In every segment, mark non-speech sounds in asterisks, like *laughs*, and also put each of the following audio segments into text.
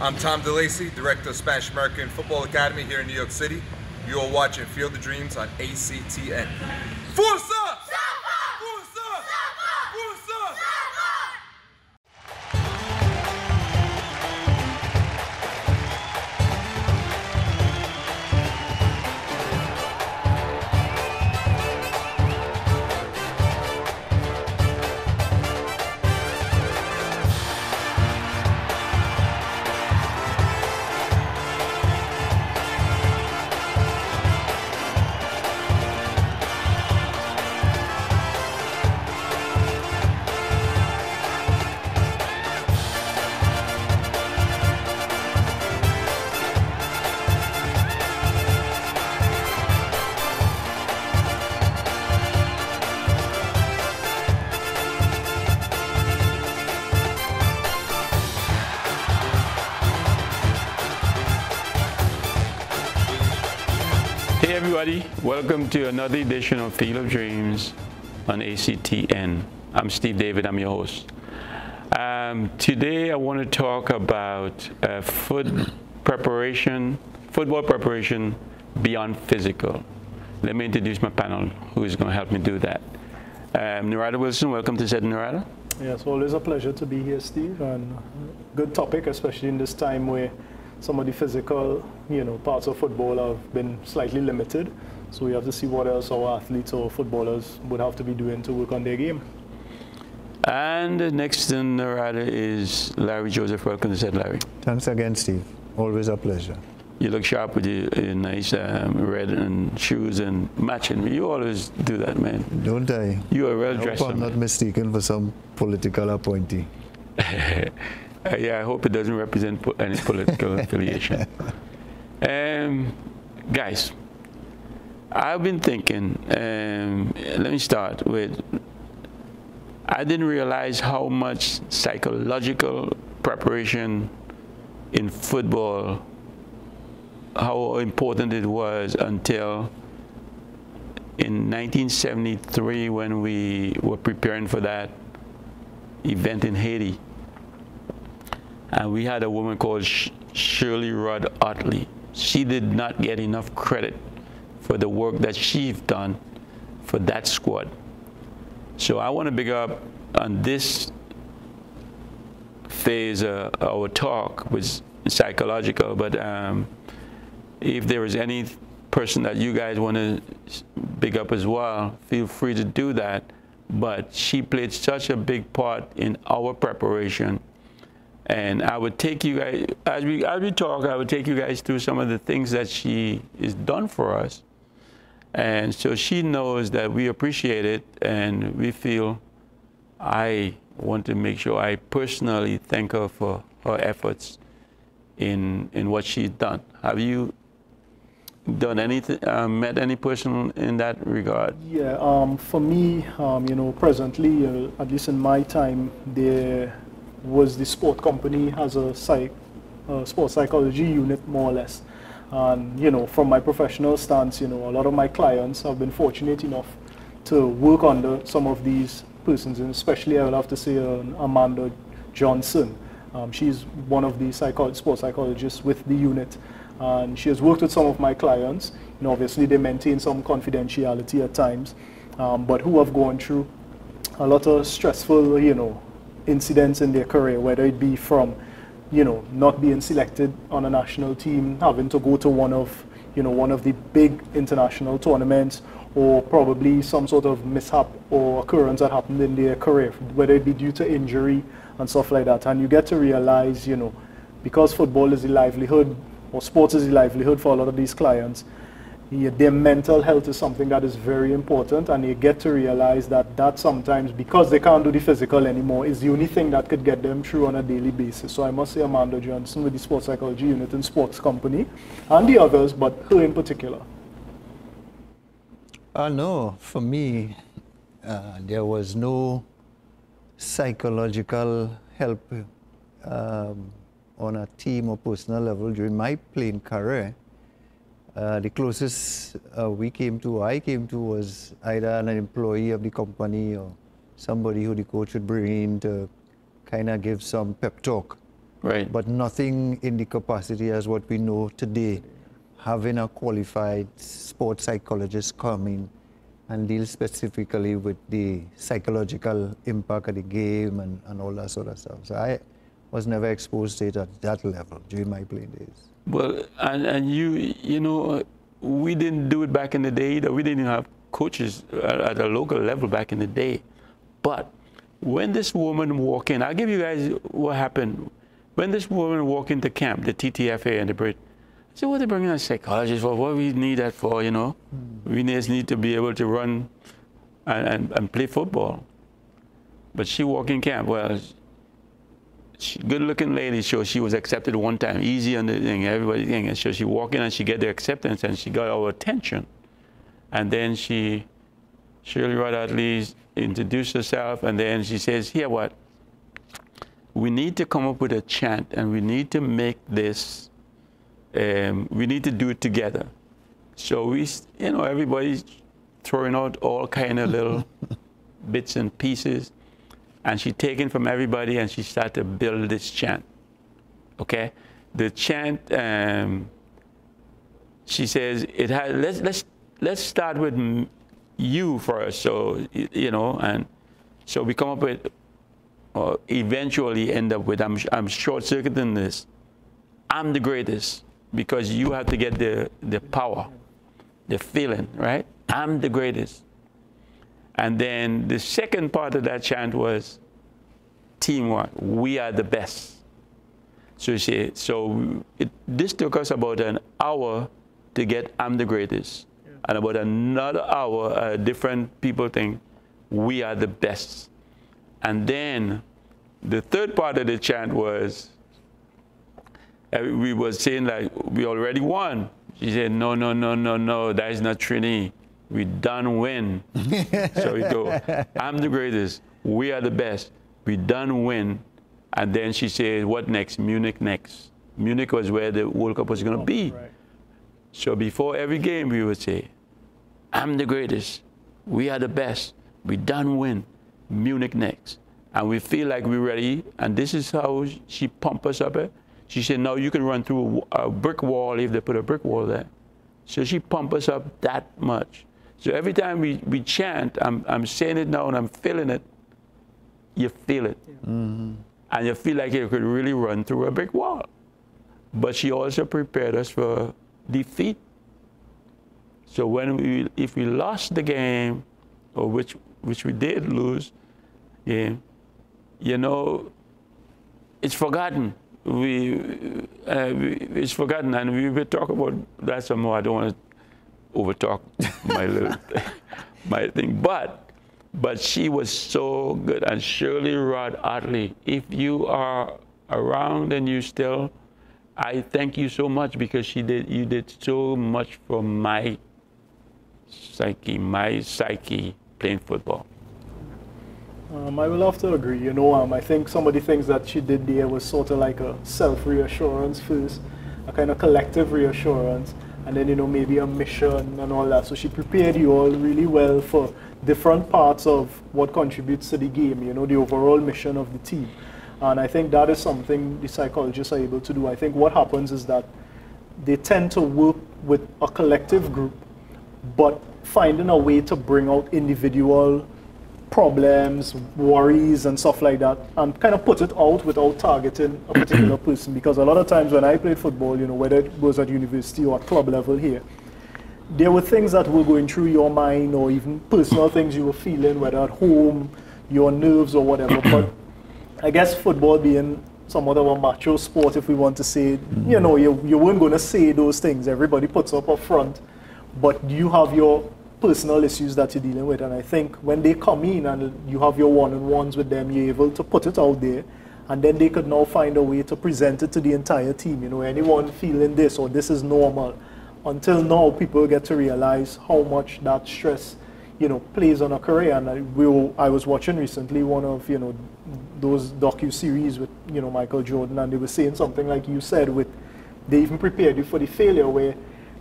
I'm Tom DeLacy, Director of Spanish American Football Academy here in New York City. You are watching Field of Dreams on ACTN. Forza! Welcome to another edition of Field of Dreams on ACTN. I'm Steve David, I'm your host. Um, today I want to talk about uh, foot preparation, football preparation beyond physical. Let me introduce my panel who is going to help me do that. Um, Narada Wilson, welcome to Set Narada. Yes, always a pleasure to be here, Steve, and good topic, especially in this time where some of the physical, you know, parts of football have been slightly limited. So we have to see what else our athletes or footballers would have to be doing to work on their game. And next in the rider is Larry Joseph. Welcome to set, Larry. Thanks again, Steve. Always a pleasure. You look sharp with your, your nice um, red and shoes and matching. You always do that, man. Don't I? You are well dressed. I'm not mistaken for some political appointee. *laughs* Uh, yeah, I hope it doesn't represent po any political *laughs* affiliation. Um, guys, I've been thinking, um, let me start with, I didn't realize how much psychological preparation in football, how important it was until in 1973 when we were preparing for that event in Haiti and we had a woman called Sh Shirley Rudd Otley. She did not get enough credit for the work that she's done for that squad. So I want to big up on this phase of our talk was psychological, but um, if there is any person that you guys want to big up as well, feel free to do that. But she played such a big part in our preparation and I would take you guys, as we, as we talk, I would take you guys through some of the things that she has done for us. And so she knows that we appreciate it and we feel I want to make sure I personally thank her for her efforts in, in what she's done. Have you done anything, uh, met any person in that regard? Yeah, um, for me, um, you know, presently, uh, at least in my time, there was the sport company has a psych, uh, sports psychology unit more or less. And you know, from my professional stance, you know, a lot of my clients have been fortunate enough to work under some of these persons, and especially I would have to say uh, Amanda Johnson. Um, she's one of the psycho sports psychologists with the unit, and she has worked with some of my clients. You know, obviously they maintain some confidentiality at times, um, but who have gone through a lot of stressful, you know, incidents in their career, whether it be from, you know, not being selected on a national team, having to go to one of, you know, one of the big international tournaments, or probably some sort of mishap or occurrence that happened in their career, whether it be due to injury and stuff like that. And you get to realize, you know, because football is a livelihood, or sports is a livelihood for a lot of these clients, yeah, their mental health is something that is very important and you get to realize that that sometimes because they can't do the physical anymore is the only thing that could get them through on a daily basis. So i must say amanda johnson with the sports psychology unit and sports company and the others but her in particular? Uh, no for me uh, there was no psychological help um, on a team or personal level during my playing career uh, the closest uh, we came to, I came to, was either an employee of the company or somebody who the coach would bring in to kind of give some pep talk. Right. But nothing in the capacity as what we know today. Having a qualified sports psychologist come in and deal specifically with the psychological impact of the game and, and all that sort of stuff. So I was never exposed to it at that level during my playing days. Well, and, and you, you know, we didn't do it back in the day either. We didn't have coaches at, at a local level back in the day. But when this woman walked in, I'll give you guys what happened. When this woman walked into camp, the TTFA and the Brit, I said, what are they bringing a psychologist for? What do we need that for, you know? Mm. We just need to be able to run and, and, and play football. But she walked in camp, well, good looking lady, so she was accepted one time, easy on the thing, everybody thing. And so she walked in and she get the acceptance and she got our attention. And then she, Shirley Rod Utley introduced herself and then she says, here what? We need to come up with a chant and we need to make this, um, we need to do it together. So we, you know, everybody's throwing out all kind of little *laughs* bits and pieces and she taken from everybody and she started to build this chant. Okay? The chant, um, she says, it has, let's, let's, let's start with you first. So, you know, and so we come up with, or eventually end up with, I'm, I'm short circuiting this. I'm the greatest because you have to get the, the power, the feeling, right? I'm the greatest. And then the second part of that chant was teamwork. We are the best. So you see, so it, this took us about an hour to get I'm the greatest. Yeah. And about another hour, uh, different people think we are the best. And then the third part of the chant was, uh, we were saying like, we already won. She said, no, no, no, no, no, that is not Trini we done win. *laughs* so we go, I'm the greatest. We are the best. We done win. And then she said, what next? Munich next. Munich was where the World Cup was going to oh, be. Right. So before every game, we would say, I'm the greatest. We are the best. We done win. Munich next. And we feel like we're ready. And this is how she pump us up. Eh? She said, no, you can run through a brick wall if they put a brick wall there. So she pump us up that much. So every time we, we chant, I'm, I'm saying it now and I'm feeling it, you feel it. Yeah. Mm-hmm. And you feel like you could really run through a brick wall. But she also prepared us for defeat. So when we, if we lost the game, or which, which we did lose, yeah, you know, it's forgotten. We, uh, we, it's forgotten, and we will talk about that some more. I don't want to overtalk my little *laughs* my thing. But but she was so good. And Shirley Rod Utley, if you are around and you still, I thank you so much because she did you did so much for my psyche, my psyche playing football. Um, I will have to agree. You know, um, I think some of the things that she did there was sort of like a self-reassurance first, a kind of collective reassurance and then you know maybe a mission and all that. So she prepared you all really well for different parts of what contributes to the game. You know the overall mission of the team, and I think that is something the psychologists are able to do. I think what happens is that they tend to work with a collective group, but finding a way to bring out individual problems, worries, and stuff like that, and kind of put it out without targeting a particular *clears throat* person. Because a lot of times when I played football, you know, whether it was at university or at club level here, there were things that were going through your mind or even personal *clears throat* things you were feeling, whether at home, your nerves or whatever. *clears throat* but I guess football being somewhat of a macho sport, if we want to say, you mm. know, you, you weren't going to say those things. Everybody puts up a front, but you have your personal issues that you're dealing with. And I think when they come in and you have your one-on-ones with them, you're able to put it out there. And then they could now find a way to present it to the entire team. You know, anyone feeling this or this is normal. Until now, people get to realize how much that stress, you know, plays on a career. And I, we were, I was watching recently one of, you know, those docu-series with, you know, Michael Jordan, and they were saying something like you said with, they even prepared you for the failure where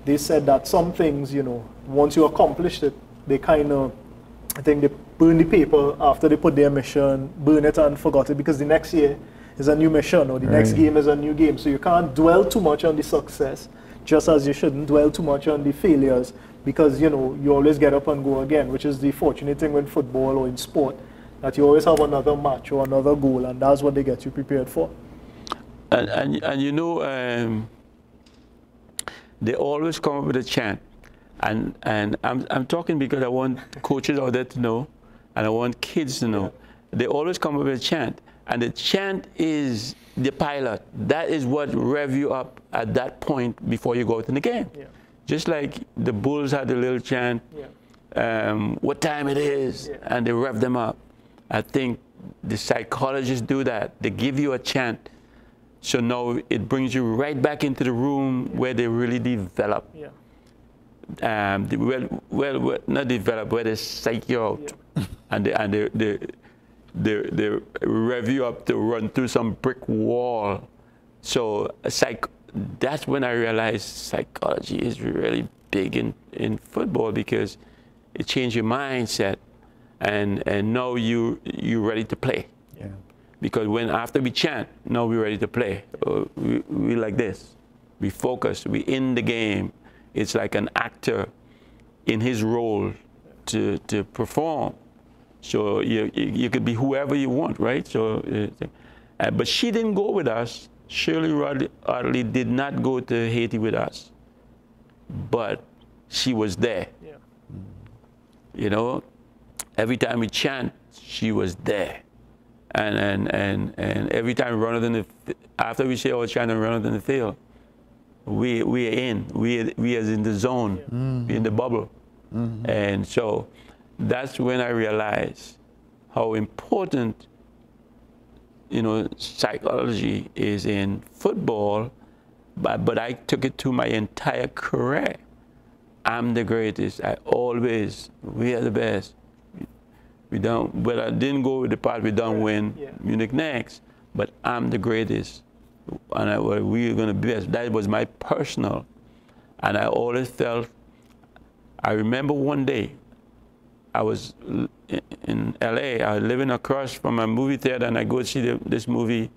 they said that some things, you know, once you accomplish it, they kind of, I think they burn the paper after they put their mission, burn it and forgot it because the next year is a new mission, or the next game is a new game. So you can't dwell too much on the success, just as you shouldn't dwell too much on the failures, because you know you always get up and go again, which is the fortunate thing with football or in sport, that you always have another match or another goal, and that's what they get you prepared for. And, and, and you know, um, they always come up with a chant. And, and I'm, I'm talking because I want coaches out there to know, and I want kids to know. They always come up with a chant. And the chant is the pilot. That is what rev you up at that point before you go out in the game. Yeah. Just like the Bulls had a little chant, Yeah. um, what time it is, Yeah. and they rev them up. I think the psychologists do that. They give you a chant, so now it brings you right back into the room where they really develop. Yeah. Um, the- well, well, well, not develop, where they psych you out, and they, and they, they, they, they rev you up to run through some brick wall. So psych, that's when I realized psychology is really big in, in football because it changed your mindset, and and now you you're ready to play. Yeah. Because when after we chant, now we're ready to play. Uh, we, we like this. We focus. We in the game. It's like an actor in his role to, to perform. So you, you, you could be whoever you want, right? So, uh, uh, but she didn't go with us. Shirley Rodley, Rodley did not go to Haiti with us, but she was there. Yeah. You know, every time we chant, she was there. And, and, and, and every time we run out in the, after we say our chant and run out in the field, we, we are in, we, we is in the zone, we in the bubble. Mm-hmm. And so that's when I realized how important, you know, psychology is in football, but, but I took it to my entire career. I'm the greatest. I always, we are the best. We don't, but I didn't go with the part we don't win Yeah. Munich next, but I'm the greatest. And I, we are going to be best. That was my personal. And I always felt, I remember one day, I was in- LA, I was living across from a movie theater, and I go see the, this movie,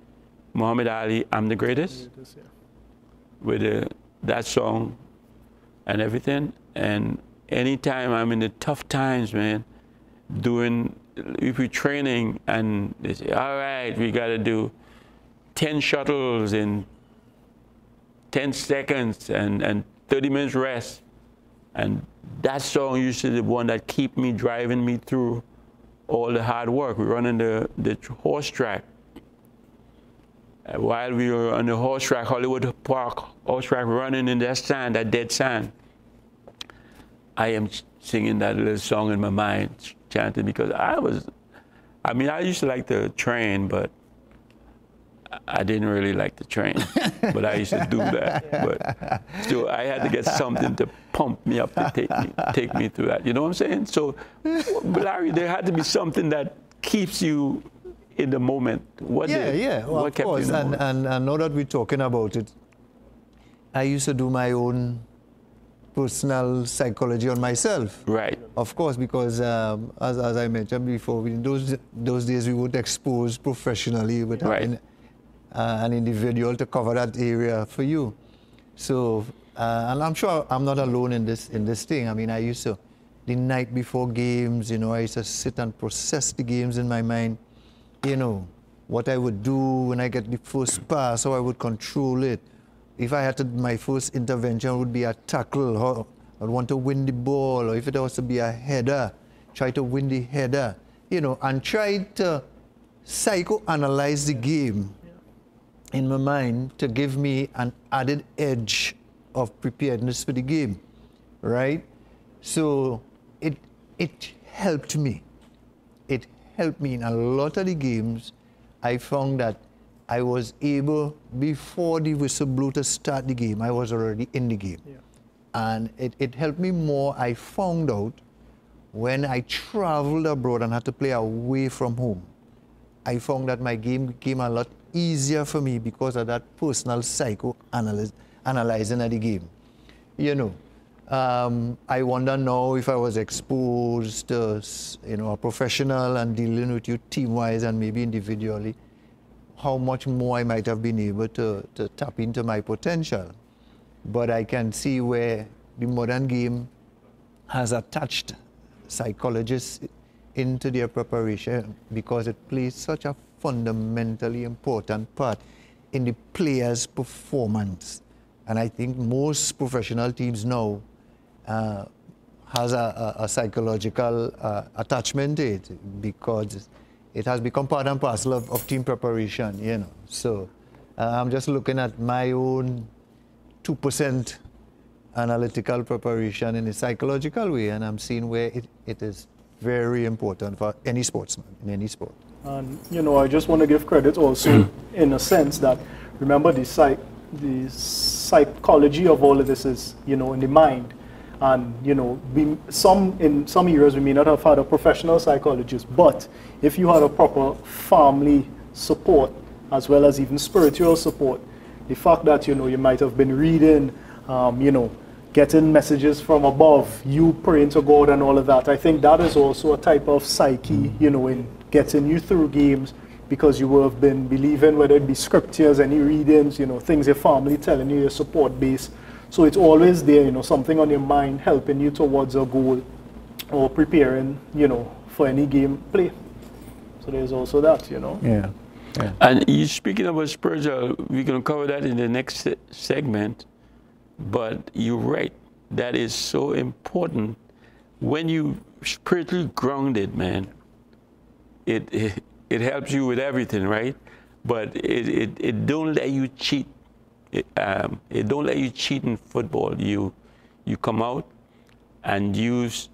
Muhammad Ali, I'm the greatest yeah. with uh, that song and everything. And anytime I'm in the tough times, man, doing if we training and they say, all right, we got to do 10 shuttles in 10 seconds and, and 30 minutes rest. And that song used to be the one that keep me driving me through all the hard work. We're running the, the horse track. While we were on the horse track, Hollywood Park horse track, running in that sand, that dead sand, I am singing that little song in my mind, ch- chanting because I was, I mean, I used to like to train, but I- didn't really like to train, *laughs* but I used to do that. But still, I had to get something to pump me up to take me, take me through that. You know what I'm saying? So, Larry, there had to be something that keeps you in the moment. What Yeah, did- yeah, well, what of kept you course. in the And, moment? and, and now that we're talking about it, I used to do my own personal psychology on myself. Right. Of course, because um, as, as I mentioned before, in those, those days we would expose professionally with Right. having uh, an individual to cover that area for you. So, uh, and I'm sure I'm not alone in this in this thing. I mean, I used to, the night before games, you know, I used to sit and process the games in my mind. You know, what I would do when I get the first pass, how I would control it. If I had to, my first intervention would be a tackle, or I'd want to win the ball, or if it was to be a header, try to win the header, you know, and try to psychoanalyze the game in my mind to give me an added edge of preparedness for the game, right? So it it helped me. It helped me in a lot of the games. I found that I was able before the whistle blew to start the game. I was already in the game, Yeah. and it, it helped me more. I found out when I traveled abroad and had to play away from home. I found that my game became a lot easier for me because of that personal psycho analyzing of the game. You know, um, I wonder now if I was exposed to, you know, a professional and dealing with you team-wise and maybe individually, how much more I might have been able to, to tap into my potential. But I can see where the modern game has attached psychologists into their preparation because it plays such a fundamentally important part in the player's performance. And I think most professional teams now uh, has a, a, a psychological uh, attachment to it because it has become part and parcel of, of team preparation, you know. So uh, I'm just looking at my own 2% analytical preparation in a psychological way, and I'm seeing where it, it is very important for any sportsman in any sport. And, you know, I just want to give credit also *clears throat* in a sense that, remember, the, psych, the psychology of all of this is, you know, in the mind. And, you know, we, some, in some years we may not have had a professional psychologist, but if you had a proper family support, as well as even spiritual support, the fact that, you know, you might have been reading, um, you know, getting messages from above, you praying to God and all of that, I think that is also a type of psyche, you know, in getting you through games because you will have been believing whether it be scriptures, any readings, you know, things your family telling you, your support base. So it's always there, you know, something on your mind helping you towards a goal or preparing, you know, for any game play. So there's also that, you know. Yeah. yeah. And you speaking about spiritual, uh, we're going to cover that in the next se segment. But you're right. That is so important. When you spiritually grounded, man, it, it, *laughs* it helps you with everything, right? But it, it, it don't let you cheat it, um, it don't let you cheat in football. You you come out and use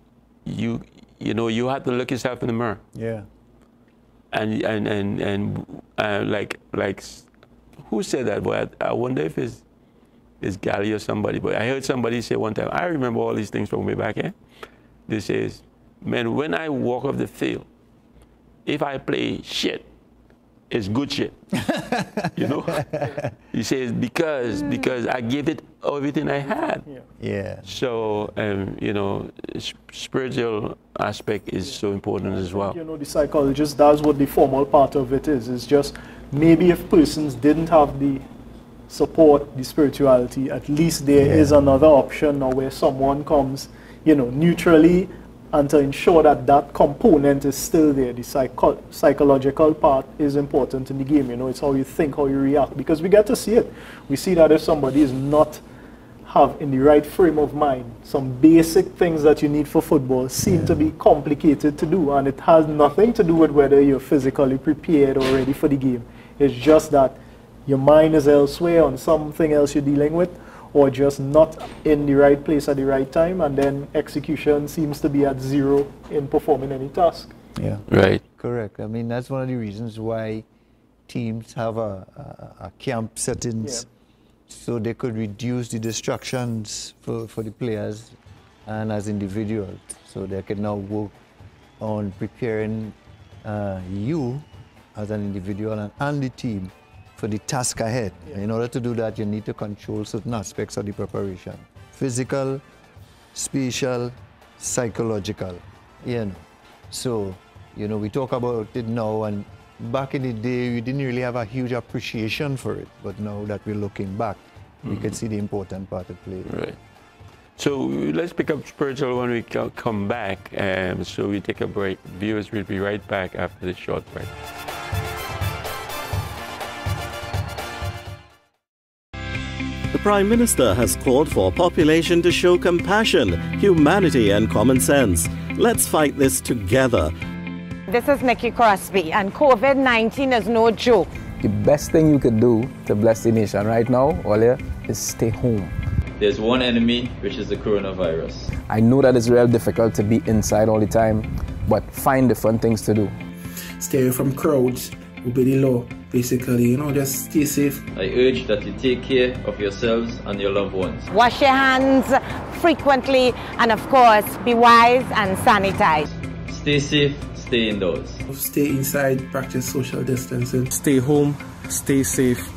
you you know you have to look yourself in the mirror. Yeah. And and and and uh, like like who said that? Boy, I, I wonder if it's it's Gally or somebody. But I heard somebody say one time. I remember all these things from way back here. This says, man, when I walk off the field, if I play shit, it's good shit. you know? *laughs* He says, because because I gave it everything I had. Yeah. Yeah. So, um, you know, spiritual aspect is so important as well. You know, the psychologist, that's what the formal part of it is. It's just maybe if persons didn't have the support, the spirituality, at least there Yeah. is another option now where someone comes, you know, neutrally and to ensure that that component is still there. The psycho- psychological part is important in the game. You know, it's how you think, how you react, because we get to see it. We see that if somebody is not have in the right frame of mind, some basic things that you need for football seem to be complicated to do, and it has nothing to do with whether you're physically prepared or ready for the game. It's just that your mind is elsewhere on something else you're dealing with, or just not in the right place at the right time, and then execution seems to be at zero in performing any task. Yeah. Right. Correct. I mean, that's one of the reasons why teams have a, a, a camp settings so they could reduce the distractions for, for the players and as individuals. So they can now work on preparing uh, you as an individual and, and the team for the task ahead. And in order to do that, you need to control certain aspects of the preparation physical, spatial, psychological. You know. So, you know, we talk about it now, and back in the day, we didn't really have a huge appreciation for it. But now that we're looking back, we can see the important part it played. Right. So let's pick up spiritual when we come back. Um, so we take a break. Viewers, we'll be right back after this short break. Prime Minister has called for population to show compassion, humanity, and common sense. Let's fight this together. This is Nikki Crosby, and COVID 19 is no joke. The best thing you could do to bless the nation right now, Olia, is stay home. There's one enemy, which is the coronavirus. I know that it's real difficult to be inside all the time, but find different things to do. stay away from crowds, obey the law, basically, you know, just stay safe. I urge that you take care of yourselves and your loved ones. Wash your hands frequently, and of course, be wise and sanitize. Stay safe, stay indoors. Stay inside, practice social distancing. Stay home, stay safe,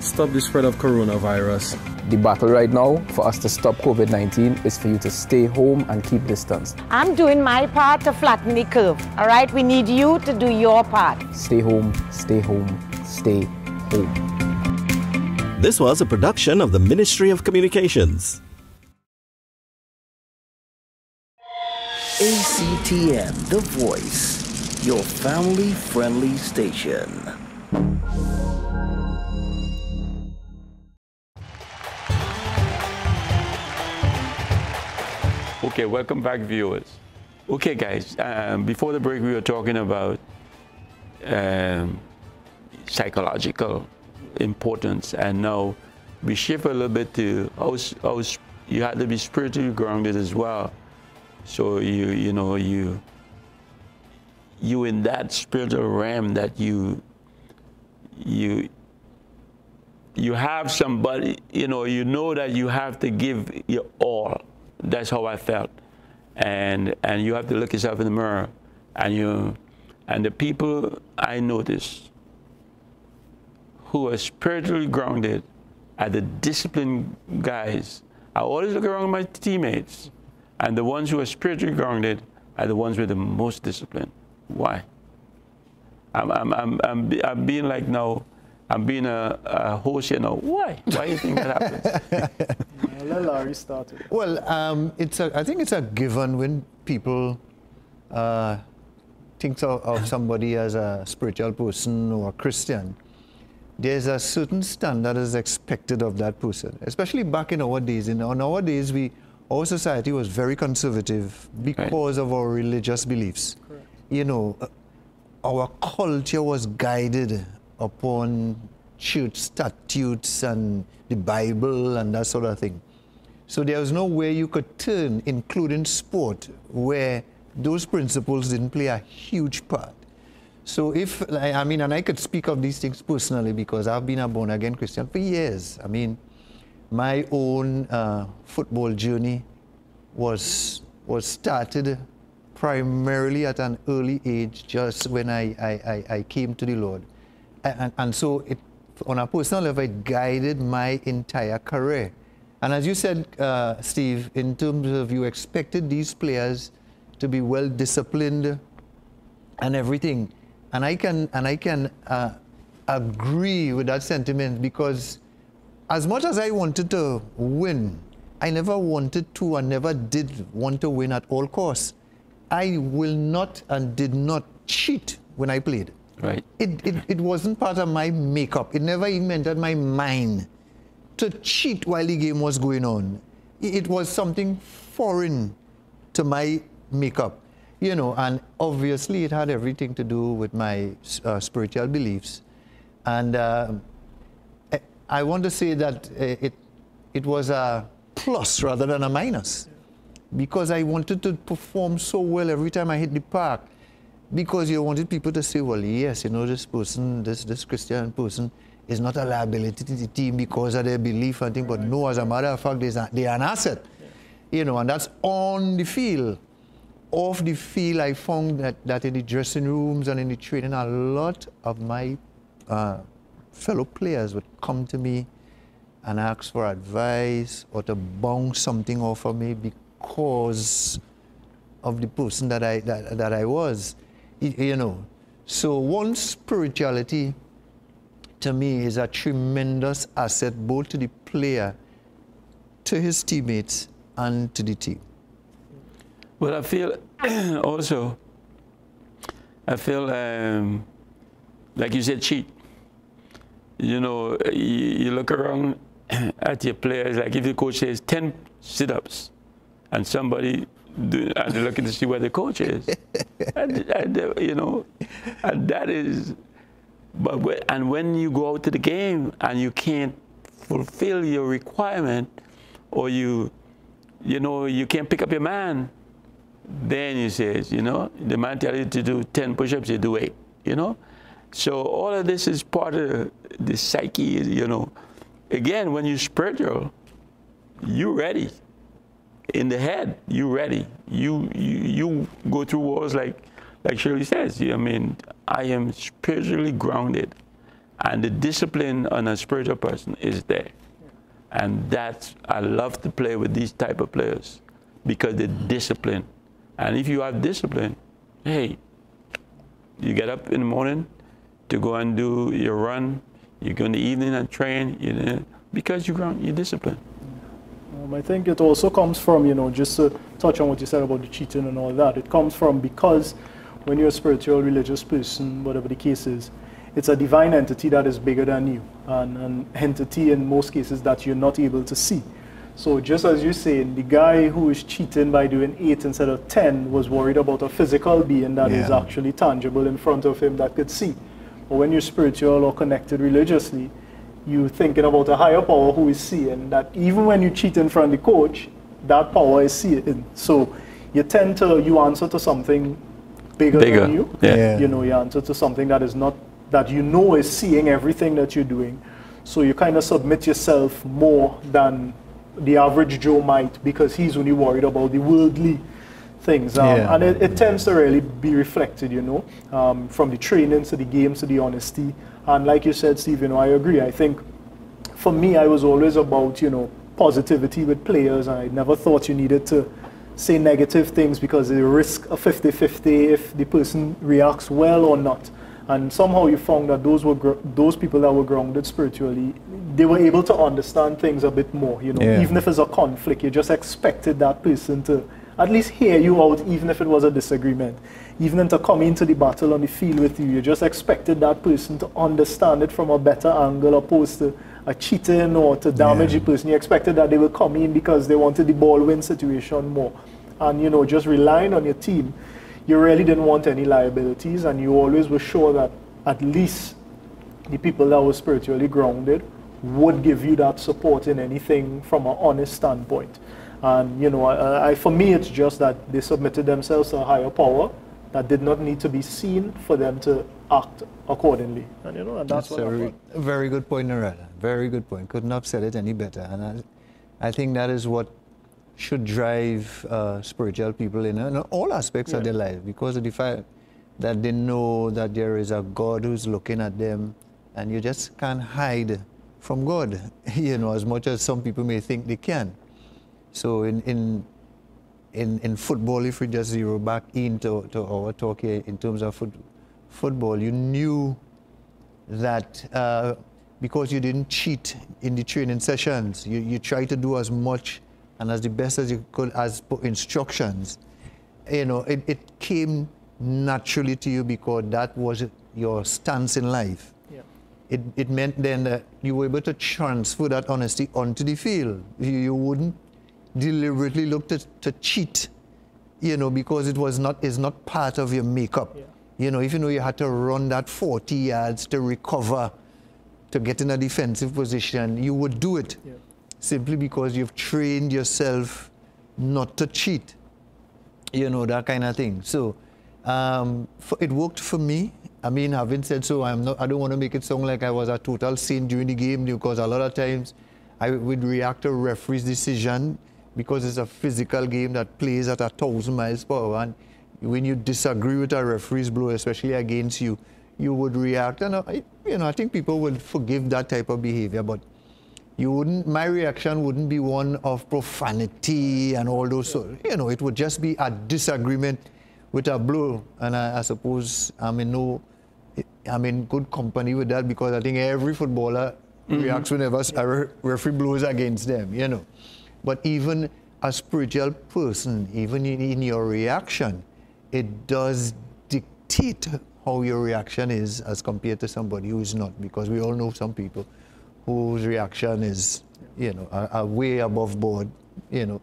stop the spread of coronavirus. The battle right now for us to stop COVID 19 is for you to stay home and keep distance. I'm doing my part to flatten the curve. All right, we need you to do your part. Stay home, stay home, stay home. This was a production of the Ministry of Communications. ACTN The Voice, your family friendly station. Okay, welcome back, viewers. Okay, guys, um, before the break, we were talking about um, psychological importance, and now we shift a little bit to how, how you have to be spiritually grounded as well. So you you know you you in that spiritual realm that you you you have somebody you know you know that you have to give your all that's how I felt. And and you have to look yourself in the mirror and you and the people I noticed who are spiritually grounded are the disciplined guys. I always look around my teammates and the ones who are spiritually grounded are the ones with the most discipline. Why? I'm, I'm, I'm, I'm, I'm being like now, I'm being a, a host here now. Why? Why do you think that happens? *laughs* let Larry start. Well, um, it's a, I think it's a given when people uh, think of, of somebody as a spiritual person or a Christian. There's a certain standard that is expected of that person, especially back in our days. In our, nowadays, we our society was very conservative because right. of our religious beliefs. Correct. You know, uh, our culture was guided upon church statutes and the Bible and that sort of thing. So there was no way you could turn, including sport, where those principles didn't play a huge part. So if, I mean, and I could speak of these things personally because I've been a born-again Christian for years. I mean, my own uh, football journey was, was started primarily at an early age, just when I, I, I, came to the Lord. And, and so it, on a personal level, it guided my entire career. And as you said, uh, Steve, in terms of you expected these players to be well disciplined and everything, and I can and I can uh, agree with that sentiment because as much as I wanted to win, I never wanted to and never did want to win at all costs. I will not and did not cheat when I played. Right. It, it, it wasn't part of my makeup. It never even entered my mind to cheat while the game was going on. It was something foreign to my makeup, you know, and obviously it had everything to do with my uh, spiritual beliefs. And uh, I want to say that uh, it, it was a plus rather than a minus because I wanted to perform so well every time I hit the park because you wanted people to say, well, yes, you know, this person, this, this Christian person, is not a liability to the team because of their belief and thing, but no, as a matter of fact, they are an asset. You know, and that's on the field. Off the field, I found that, that in the dressing rooms and in the training, a lot of my uh, fellow players would come to me and ask for advice or to bounce something off of me because of the person that I, that, that I was, you know. So one spirituality to me is a tremendous asset both to the player, to his teammates, and to the team. Well, I feel *clears throat* also, I feel um, like you said, cheat. You know, you, you look around *clears throat* at your players, like if the coach says 10 sit-ups, and somebody and looking to see where the coach is. *laughs* and, and, uh, you know, and that is but and when you go out to the game and you can't fulfill your requirement, or you, you know, you can't pick up your man, then you says, you know, the man tells you to do 10 push-ups, you do eight, you know? So all of this is part of the psyche, you know. Again, when you're spiritual, you're ready. In the head, you ready. You, you, you go through wars like like Shirley says, I mean, I am spiritually grounded. And the discipline on a spiritual person is there. And that's, I love to play with these type of players because they're disciplined. And if you have discipline, hey, you get up in the morning to go and do your run, You go in the evening and train, you know, because you're, ground, you're disciplined. Um, I think it also comes from, you know, just to touch on what you said about the cheating and all that, it comes from because when you're a spiritual, religious person, whatever the case is, it's a divine entity that is bigger than you, and an entity in most cases that you're not able to see. So just as you're saying, the guy who is cheating by doing eight instead of ten was worried about a physical being that yeah. is actually tangible in front of him that could see. But when you're spiritual or connected religiously, you're thinking about a higher power who is seeing that even when you cheat in front of the coach, that power is seeing. So you tend to you answer to something bigger, bigger. than you. Yeah. yeah. You know, you answer to something that is not that you know is seeing everything that you're doing. So you kind of submit yourself more than the average Joe might because he's only worried about the worldly things. Um, yeah. And it, it, tends to really be reflected, you know, um, from the training to the games to the honesty. And like you said, Steve, you know, I agree. I think for me, I was always about, you know, positivity with players. I never thought you needed to say negative things because they risk a 50-50 if the person reacts well or not. And somehow you found that those were those people that were grounded spiritually, they were able to understand things a bit more. You know, yeah. even if it's a conflict, you just expected that person to at least hear you out, even if it was a disagreement. Even to come into the battle on the field with you, you just expected that person to understand it from a better angle, opposed to a cheating or to damage yeah. the person. You expected that they will come in because they wanted the ball win situation more. And you know, just relying on your team you really didn't want any liabilities and you always were sure that at least the people that were spiritually grounded would give you that support in anything from an honest standpoint. And, you know, I, I, for me, it's just that they submitted themselves to a higher power that did not need to be seen for them to act accordingly. And, you know, and that's, that's what a very, very good point, Narada. Very good point. Couldn't have said it any better. And I, I think that is what should drive uh, spiritual people in, in, all aspects yeah. of their life because of the fact that they know that there is a God who's looking at them and you just can't hide from God, *laughs* you know, as much as some people may think they can. So in, in, in, in football, if we just zero back into to our talk here in terms of foot, football, you knew that uh, because you didn't cheat in the training sessions, you, you try to do as much and as the best as you could as instructions, you know, it, it came naturally to you because that was your stance in life. Yeah. It, it meant then that you were able to transfer that honesty onto the field. You, you wouldn't deliberately look to, to cheat, you know, because it was not, is not part of your makeup. Yeah. You know, if you know you had to run that 40 yards to recover, to get in a defensive position, you would do it. Yeah simply because you've trained yourself not to cheat. You know, that kind of thing. So um, for, it worked for me. I mean, having said so, I'm not, I don't want to make it sound like I was a total saint during the game because a lot of times I would react to referee's decision because it's a physical game that plays at a thousand miles per hour. And when you disagree with a referee's blow, especially against you, you would react. And I, you know, I think people would forgive that type of behavior. But you wouldn't, my reaction wouldn't be one of profanity and all those, so, you know, it would just be a disagreement with a blow. And I, I, suppose I'm in no, I'm in good company with that because I think every footballer mm-hmm. reacts whenever a referee blows against them, you know. But even a spiritual person, even in, in your reaction, it does dictate how your reaction is as compared to somebody who is not, because we all know some people whose reaction is, you know, are, are way above board, you know,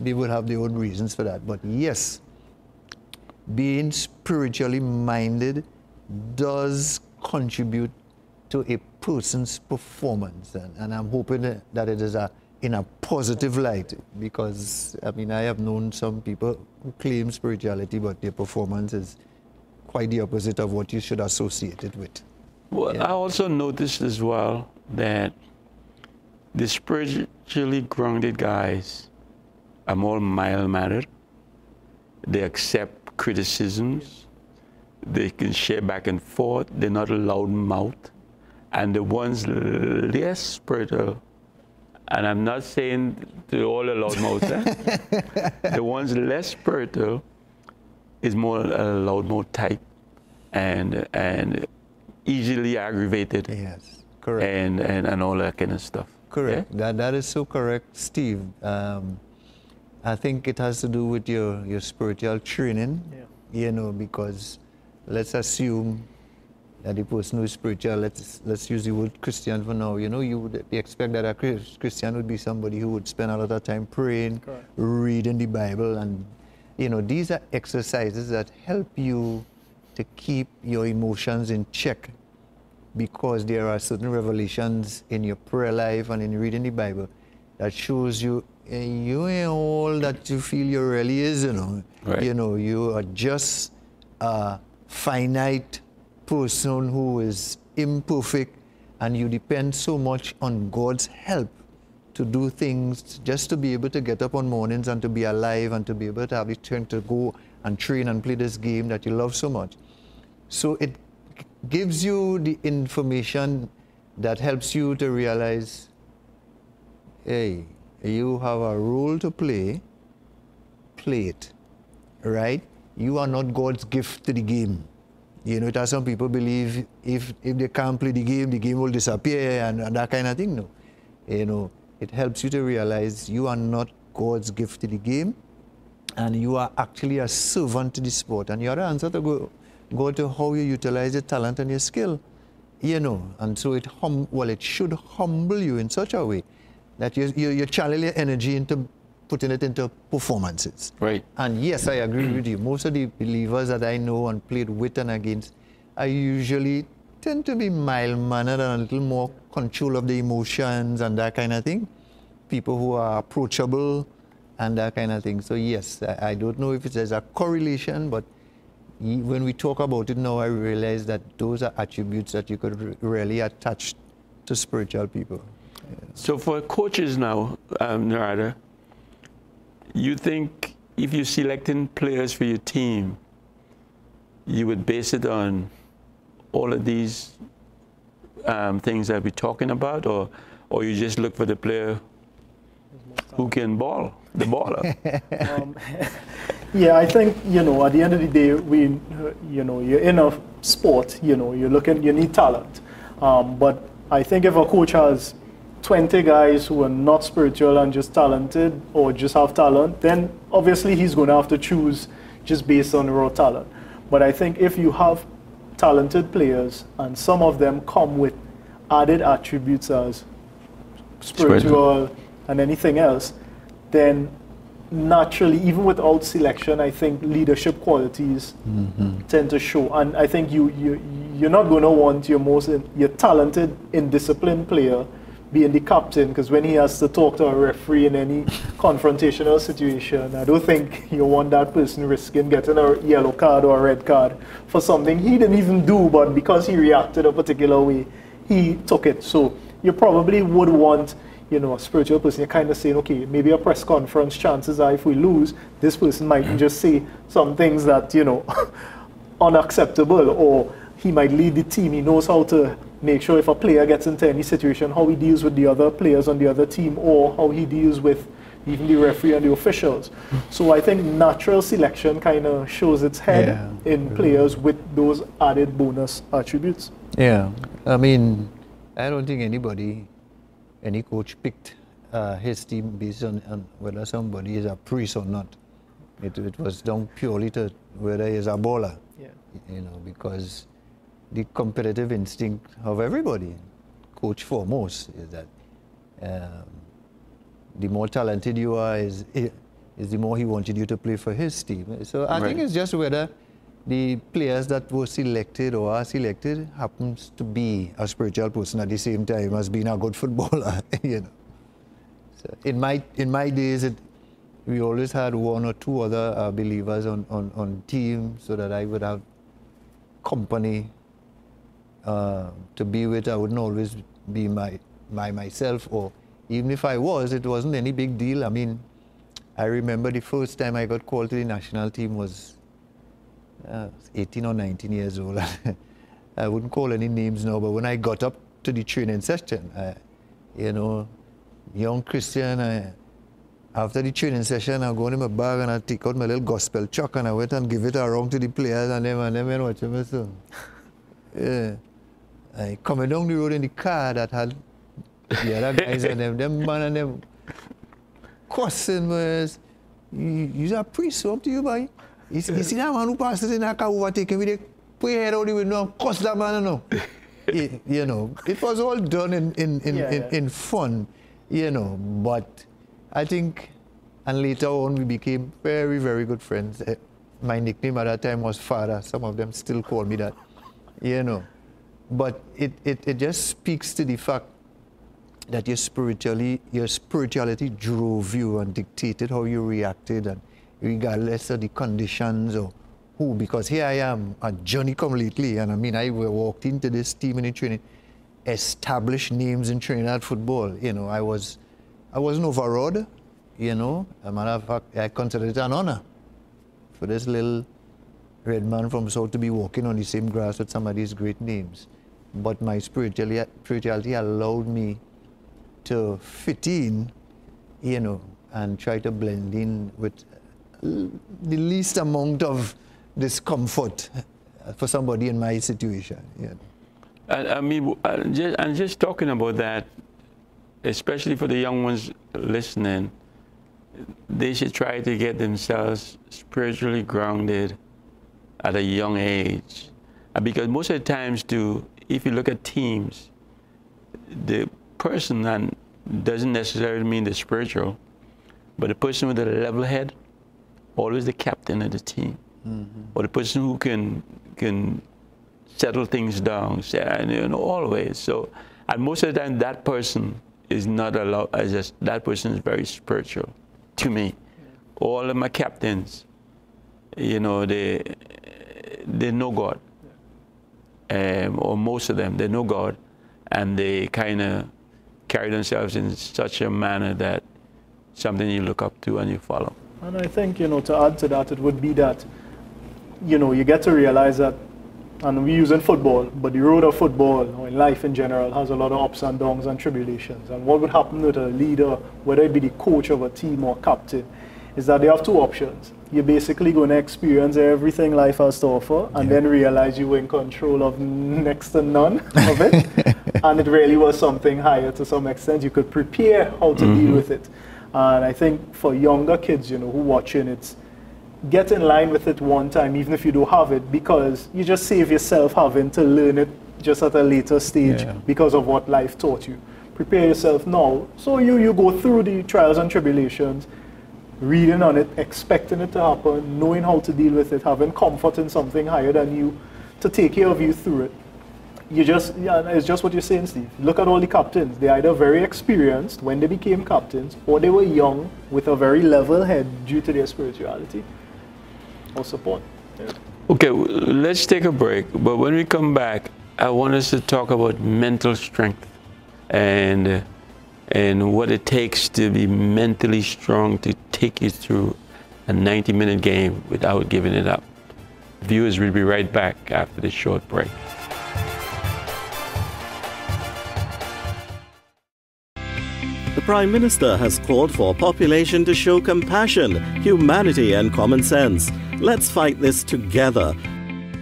they would have their own reasons for that. But yes, being spiritually minded does contribute to a person's performance. And, and I'm hoping that it is a, in a positive light because, I mean, I have known some people who claim spirituality, but their performance is quite the opposite of what you should associate it with. Well, yeah. I also noticed as well that the spiritually grounded guys are more mild-mannered. They accept criticisms. They can share back and forth. They're not a loud mouth. And the ones less spiritual, and I'm not saying to all the loud mouths, *laughs* eh? the ones less spiritual is more a loud mouth type and and easily aggravated. Yes, correct. And, and, and all that kind of stuff. Correct. Yeah? That, that is so correct, Steve. Um, I think it has to do with your, your spiritual training, Yeah. you know, because let's assume that the person who is spiritual, let's, let's use the word Christian for now, you know, you would expect that a Christian would be somebody who would spend a lot of time praying, Correct. reading the Bible, and, you know, these are exercises that help you to keep your emotions in check because there are certain revelations in your prayer life and in reading the Bible that shows you eh, you ain't all that you feel you really is, you know. Right. You know, you are just a finite person who is imperfect and you depend so much on God's help to do things just to be able to get up on mornings and to be alive and to be able to have the strength to go and train and play this game that you love so much. So it gives you the information that helps you to realize, hey, you have a role to play, play it, right? You are not God's gift to the game. You know, it has some people believe if, if they can't play the game, the game will disappear and, and that kind of thing. No. You know, it helps you to realize you are not God's gift to the game and you are actually a servant to the sport. And you answer to go, go to how you utilize your talent and your skill, you know. And so it hum, well, it should humble you in such a way that you, you, you channel your energy into putting it into performances. Right. And yes, I agree with you. Most of the believers that I know and played with and against I usually tend to be mild-mannered and a little more control of the emotions and that kind of thing. People who are approachable and that kind of thing. So yes, I, I don't know if there's a correlation, but when we talk about it now, I realize that those are attributes that you could re- really attach to spiritual people. So for coaches now, um, Narada, you think if you're selecting players for your team, you would base it on all of these um, things that we're talking about, or or you just look for the player who can ball, the baller? *laughs* Um, yeah, I think you know at the end of the day, we uh, you know you're in a sport. You know you're looking, you need talent. Um, but I think if a coach has 20 guys who are not spiritual and just talented or just have talent, then obviously he's going to have to choose just based on raw talent. But I think if you have talented players and some of them come with added attributes as spiritual, Spiritual. and anything else, then naturally, even without selection, I think leadership qualities mm-hmm. tend to show. And I think you, you, you're not going to want your most, your talented, indisciplined player being the captain because when he has to talk to a referee in any confrontational situation, I don't think you want that person risking getting a yellow card or a red card for something he didn't even do, but because he reacted a particular way, he took it. So you probably would want, you know, a spiritual person. You're kind of saying, okay, maybe a press conference. Chances are, if we lose, this person might *clears throat* just say some things that you know, *laughs* unacceptable, or he might lead the team. He knows how to make sure if a player gets into any situation, how he deals with the other players on the other team, or how he deals with even the referee and the officials. So I think natural selection kind of shows its head Yeah. in players with those added bonus attributes. Yeah, I mean, I don't think anybody, any coach picked uh, his team based on, on whether somebody is a priest or not. It, it was down purely to whether he's a baller. Yeah. You know, because the competitive instinct of everybody, coach foremost, is that um, the more talented you are, is, is the more he wanted you to play for his team. So I think it's just whether the players that were selected or are selected happens to be a spiritual person at the same time as being a good footballer, *laughs* you know. So in my in my days, it, we always had one or two other uh, believers on, on, on team so that I would have company uh, to be with. I wouldn't always be my, by myself, or even if I was, it wasn't any big deal. I mean, I remember the first time I got called to the national team was uh, 18 or 19 years old. *laughs* I wouldn't call any names now, but when I got up to the training session, I, you know, young Christian, I, after the training session, I go in my bag and I take out my little gospel chuck and I went and give it around to the players and them and them and watch them so. *laughs* Yeah. I coming down the road in the car that had the other guys and them, them man and them cussing was, you, you're a priest, so up to you, boy. You, see- you see that man who passes in that car overtaking with the put your head out the window and cuss that man, you know. *laughs* you, you know, it was all done in, in, in, Yeah, in, yeah. in fun, you know, but I think, and later on we became very, very good friends. Eh, My nickname at that time was Father. Some of them still call me that, you know. But it, it, it just speaks to the fact that your spiritually your spirituality drove you and dictated how you reacted and regardless of the conditions or who because here I am a journey come lately and I mean I walked into this team in training established names in Trinidad football you know I was I wasn't overawed you know a matter of fact I consider it an honor for this little red man from South to be walking on the same grass with some of these great names but my spirituality, spirituality allowed me to fit in, you know, and try to blend in with the least amount of discomfort for somebody in my situation. Yeah. I, I mean, uh, just, and just talking about that, especially for the young ones listening, they should try to get themselves spiritually grounded at a young age. Because most of the times, too, if you look at teams, the person and doesn't necessarily mean the spiritual, but the person with a level head, always the captain of the team, mm-hmm. or the person who can can settle things down, say, and, you know, always. So, and most of the time, that person is not allowed. As just, that person is very spiritual, to me. All of my captains, you know, they they know God, um, or most of them, they know God, and they kind of carry themselves in such a manner that something you look up to and you follow. And I think, you know, to add to that, it would be that, you know, you get to realize that, and we use in football, but the road of football, or in life in general, has a lot of ups and downs and tribulations. And what would happen with a leader, whether it be the coach of a team or captain, is that they have two options. You're basically going to experience everything life has to offer and then realize you were in control of next to none of it. *laughs* and it really was something higher to some extent. You could prepare how to deal mm-hmm. with it. And I think for younger kids, you know, who watching it's get in line with it one time, even if you don't have it, because you just save yourself having to learn it just at a later stage Yeah. because of what life taught you. Prepare yourself now. So you, you go through the trials and tribulations, reading on it, expecting it to happen, knowing how to deal with it, having comfort in something higher than you to take care of you through it. You just, yeah, it's just what you're saying, Steve. Look at all the captains. They're either very experienced when they became captains, or they were young with a very level head due to their spirituality or support. Yeah. Okay, let's take a break. But when we come back, I want us to talk about mental strength and uh, and what it takes to be mentally strong to take you through a 90-minute game without giving it up. Viewers, we'll be right back after this short break. The Prime Minister has called for population to show compassion, humanity, and common sense. Let's fight this together.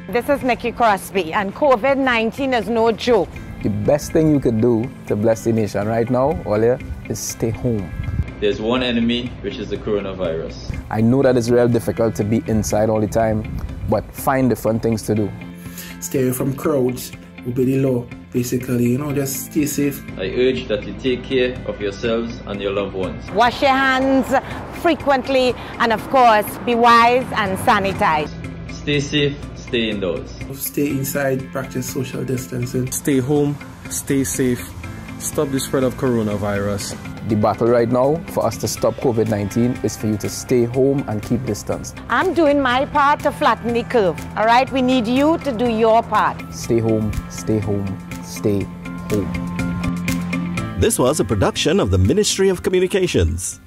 This is Nikki Crosby, and COVID 19 is no joke. The best thing you could do to bless the nation right now, Olia, is stay home. There's one enemy, which is the coronavirus. I know that it's real difficult to be inside all the time, but find different things to do. Stay away from crowds, obey the law, basically, you know, just stay safe. I urge that you take care of yourselves and your loved ones. Wash your hands frequently, and of course, be wise and sanitize. Stay safe, stay indoors. Stay inside, practice social distancing. Stay home, stay safe, stop the spread of coronavirus. The battle right now for us to stop COVID 19 is for you to stay home and keep distance. I'm doing my part to flatten the curve. All right, we need you to do your part. Stay home, stay home, stay home. This was a production of the Ministry of Communications.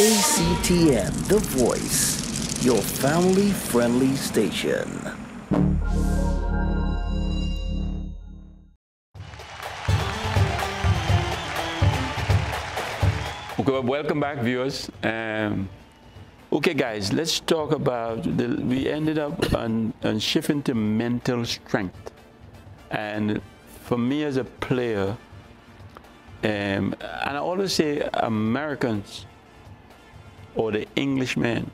ACTN The Voice, your family friendly station. Okay, welcome back, viewers. Um, Okay, guys, let's talk about the, we ended up on, on shifting to mental strength. And for me as a player, um, and I always say Americans or the Englishmen,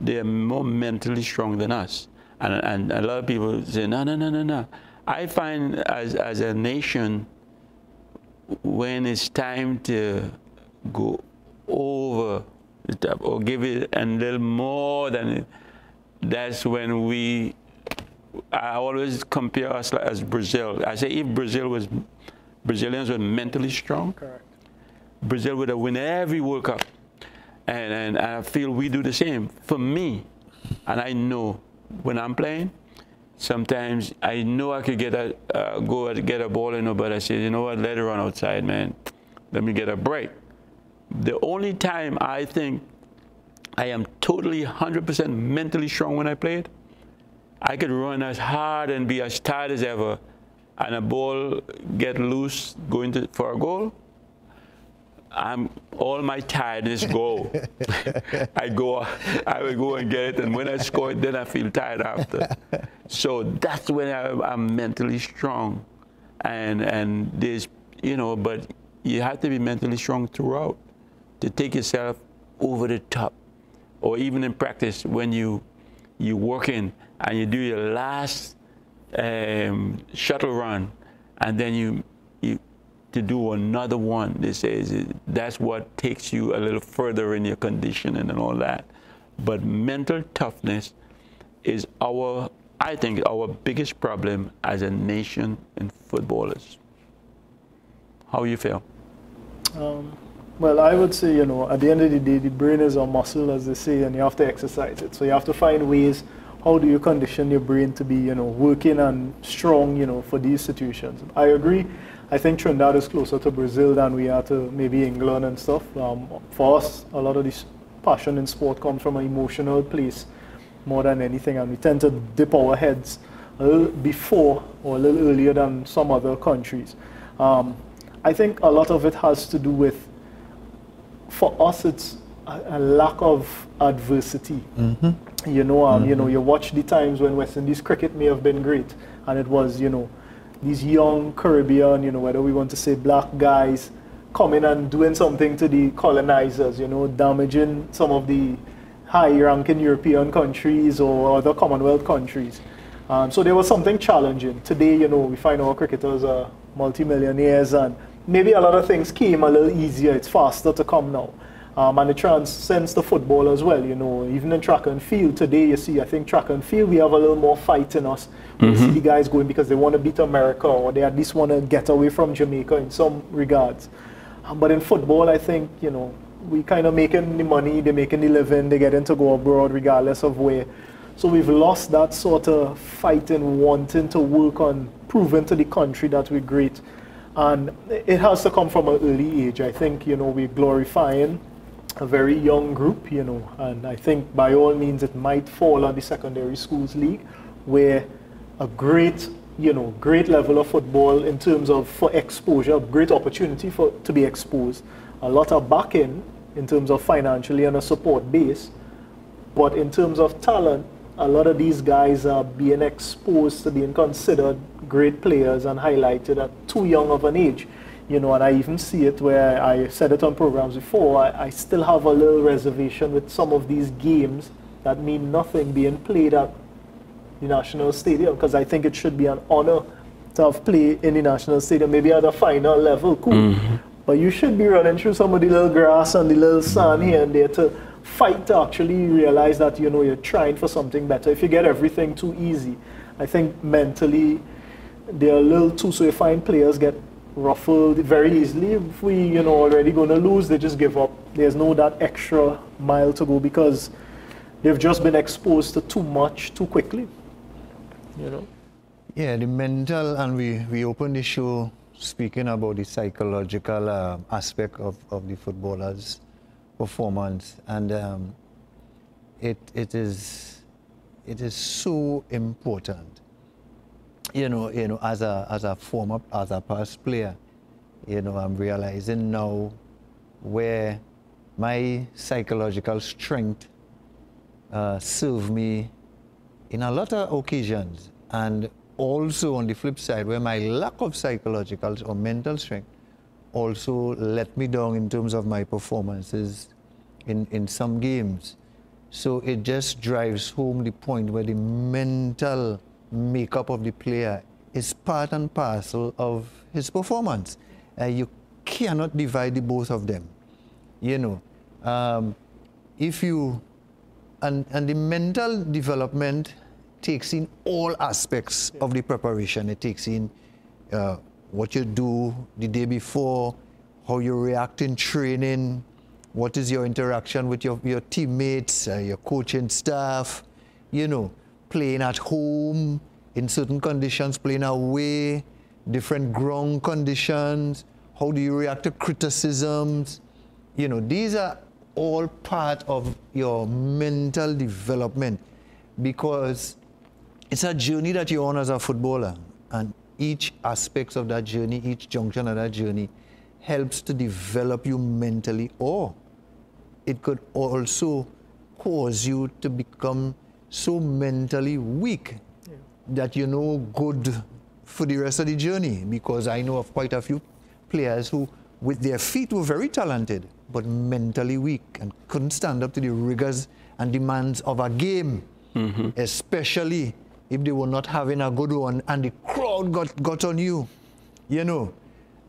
they are more mentally strong than us. And, and a lot of people say, no, no, no, no, no. I find as, as a nation, when it's time to go over the top or give it a little more than it, that's when we, I always compare us as Brazil. I say if Brazil was, Brazilians were mentally strong, Correct. Brazil would have won every World Cup. And, and I feel we do the same. For me, and I know when I'm playing, sometimes I know I could get a, uh, go and get a ball in, but I say, you know what, let it run outside, man. Let me get a break. The only time I think I am totally 100% mentally strong when I play it, I could run as hard and be as tired as ever, and a ball get loose going to, for a goal, I'm all my tiredness go. *laughs* I go, I will go and get it, and when I score it, then I feel tired after. So that's when I, am mentally strong, and and there's you know, but you have to be mentally strong throughout to take yourself over the top, or even in practice when you you working and you do your last um, shuttle run, and then you you to do another one. They say that's what takes you a little further in your conditioning and all that. But mental toughness is our, I think, our biggest problem as a nation in footballers. How you feel? Um, well, I would say, you know, at the end of the day, the brain is a muscle, as they say, and you have to exercise it. So you have to find ways, how do you condition your brain to be, you know, working and strong, you know, for these situations. I agree I think Trinidad is closer to Brazil than we are to maybe England and stuff. Um, for us, a lot of this passion in sport comes from an emotional place more than anything, and we tend to dip our heads a little before or a little earlier than some other countries. Um, I think a lot of it has to do with, for us, it's a, a lack of adversity. Mm-hmm. You know, um, mm-hmm. you know, you watch the times when West Indies cricket may have been great, and it was, you know, these young Caribbean, you know, whether we want to say black guys, coming and doing something to the colonizers, you know, damaging some of the high-ranking European countries or other Commonwealth countries. Um, so there was something challenging. Today, you know, we find our cricketers are multimillionaires and maybe a lot of things came a little easier. It's faster to come now. Um, and it transcends the football as well, you know. Even in track and field today, you see, I think track and field, we have a little more fight in us. We mm -hmm. see the guys going because they want to beat America or they at least want to get away from Jamaica in some regards. Um, but in football, I think, you know, we kind of making the money, they're making the living, they're getting to go abroad regardless of where. So we've lost that sort of fighting, wanting to work on proving to the country that we're great. And it has to come from an early age. I think, you know, we're glorifying a very young group, you know, and I think by all means it might fall on the secondary schools league where a great, you know, great level of football in terms of for exposure, great opportunity for to be exposed, a lot of backing in terms of financially and a support base, but in terms of talent, a lot of these guys are being exposed to being considered great players and highlighted at too young of an age you know, and I even see it where I said it on programs before, I, I still have a little reservation with some of these games that mean nothing being played at the National Stadium because I think it should be an honor to have play in the National Stadium, maybe at a final level, cool. Mm-hmm. But you should be running through some of the little grass and the little sand here and there to fight to actually realize that, you know, you're trying for something better. If you get everything too easy, I think mentally they're a little too, so you find players get ruffled very easily. If we, you know, already going to lose, they just give up. There's no that extra mile to go because they've just been exposed to too much too quickly. You know. Yeah, the mental, and we we opened the show speaking about the psychological uh, aspect of of the footballers' performance, and um, it it is it is so important you know, you know, as a as a former, as a past player, you know, I'm realizing now where my psychological strength uh, served me in a lot of occasions. And also on the flip side, where my lack of psychological or mental strength also let me down in terms of my performances in, in some games. So it just drives home the point where the mental makeup of the player is part and parcel of his performance. Uh, you cannot divide the both of them. You know, um, if you, and, and the mental development takes in all aspects of the preparation. It takes in uh, what you do the day before, how you react in training, what is your interaction with your, your teammates, uh, your coaching staff, you know, playing at home in certain conditions, playing away, different ground conditions, how do you react to criticisms? You know, these are all part of your mental development because it's a journey that you're on as a footballer. And each aspect of that journey, each junction of that journey helps to develop you mentally or it could also cause you to become so mentally weak yeah. that you're no good for the rest of the journey because I know of quite a few players who with their feet were very talented but mentally weak and couldn't stand up to the rigors and demands of a game, mm -hmm. especially if they were not having a good one and the crowd got, got on you, you know.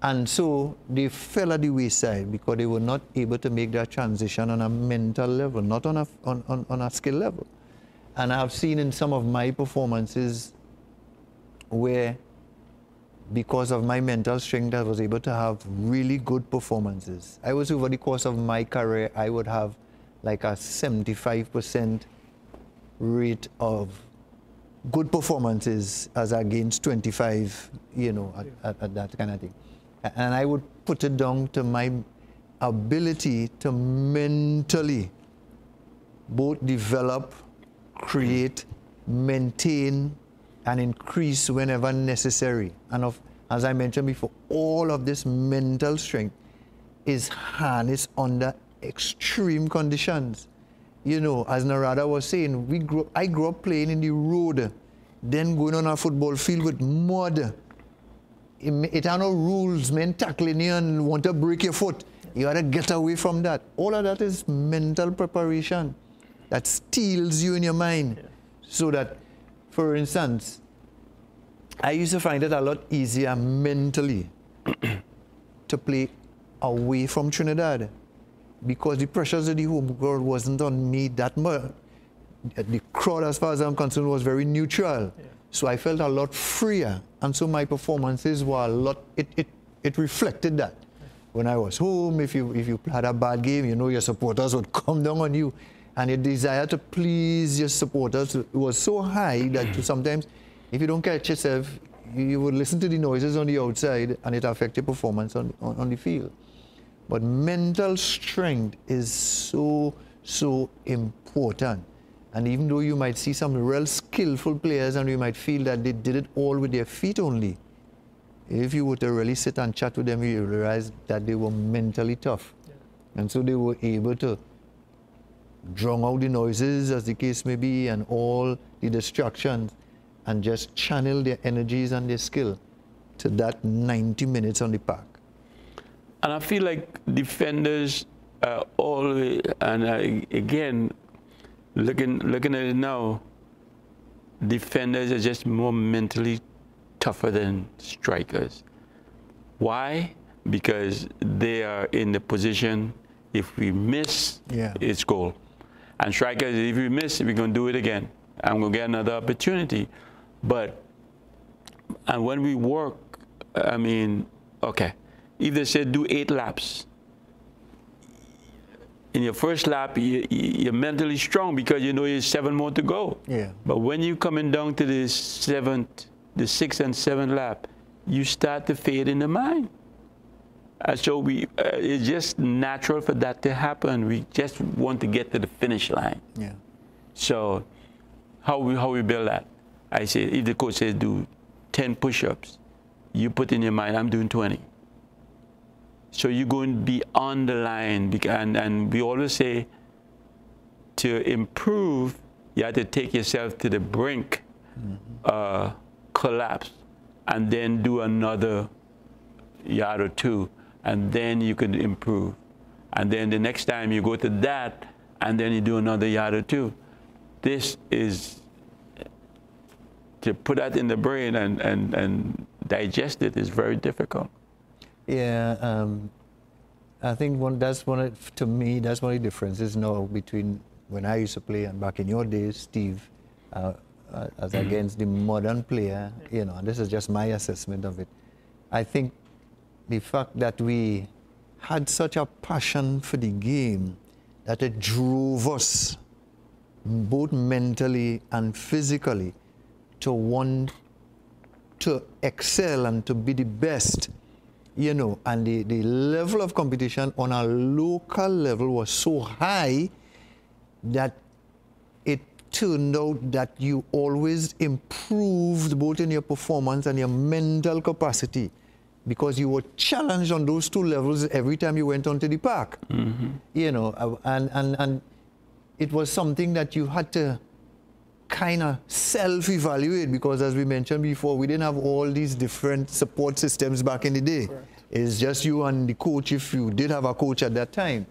And so they fell at the wayside because they were not able to make that transition on a mental level, not on a, on, on, on a skill level. And I've seen in some of my performances where because of my mental strength, I was able to have really good performances. I was over the course of my career, I would have like a 75% rate of good performances as against 25, you know, at, at, at, that kind of thing. And I would put it down to my ability to mentally both develop, create, maintain, and increase whenever necessary. And of, as I mentioned before, all of this mental strength is harnessed under extreme conditions you know, as Narada was saying, we grew, I grew up playing in the road, then going on a football field with mud. It, had no rules, men tackling you and want to break your foot. You got to get away from that. All of that is mental preparation that steels you in your mind. Yeah. So that, for instance, I used to find it a lot easier mentally *coughs* to play away from Trinidad because the pressures of the home crowd wasn't on me that much. The crowd, as far as I'm concerned, was very neutral. Yeah. So I felt a lot freer. And so my performances were a lot, it, it, it reflected that. When I was home, if you, if you had a bad game, you know your supporters would *laughs* come down on you. And your desire to please your supporters was so high that sometimes, if you don't catch yourself, you would listen to the noises on the outside and it affect your performance on, on, on the field. But mental strength is so, so important. And even though you might see some real skillful players and you might feel that they did it all with their feet only, if you were to really sit and chat with them, you realize that they were mentally tough. Yeah. And so they were able to drown out the noises, as the case may be, and all the distractions, and just channel their energies and their skill to that 90 minutes on the park. And I feel like defenders uh, all, and I, again, looking looking at it now, defenders are just more mentally tougher than strikers. Why? Because they are in the position, if we miss, yeah. it's goal. And strikers, if we miss, we're going to do it again. I'm going to get another opportunity. But, and when we work, I mean, okay, if they said do eight laps, in your first lap, you, are mentally strong because you know you have seven more to go. Yeah. But when you're coming down to the seventh, the sixth and seventh lap, you start to fade in the mind. And so we, uh, it's just natural for that to happen. We just want to get to the finish line. Yeah. So how we, how we build that? I say, if the coach says do 10 push-ups, you put in your mind, I'm doing 20. So you're going to be on the line. And, and we always say, to improve, you have to take yourself to the brink, uh, collapse, and then do another yard or two, and then you could improve. And then the next time you go to that, and then you do another yard or two. This is to put that in the brain and, and, and digest it is very difficult. Yeah, um, I think one, that's one of, to me, that's one of the differences now between when I used to play and back in your days, Steve, uh, uh, as against the modern player, you know, and this is just my assessment of it. I think the fact that we had such a passion for the game that it drove us both mentally and physically to want to excel and to be the best, you know, and the, the level of competition on a local level was so high that it turned out that you always improved both in your performance and your mental capacity because you were challenged on those two levels every time you went onto the park. You know, uh, and, and, and it was something that you had to kind of self-evaluate because as we mentioned before, we didn't have all these different support systems back in the day. It's just you and the coach if you did have a coach at that time.